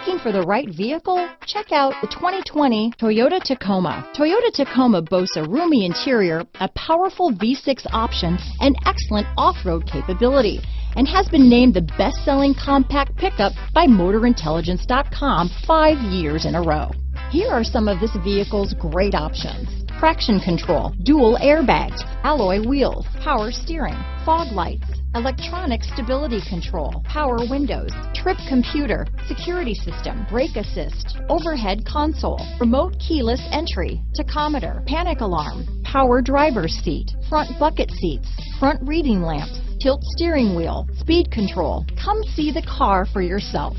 Looking for the right vehicle? Check out the 2020 Toyota Tacoma. Toyota Tacoma boasts a roomy interior, a powerful V6 option, and excellent off-road capability and has been named the best-selling compact pickup by MotorIntelligence.com five years in a row. Here are some of this vehicle's great options. Traction control, dual airbags, alloy wheels, power steering, fog lights, electronic stability control, power windows, trip computer, security system, brake assist, overhead console, remote keyless entry, tachometer, panic alarm, power driver's seat, front bucket seats, front reading lamps, tilt steering wheel, speed control. Come see the car for yourself.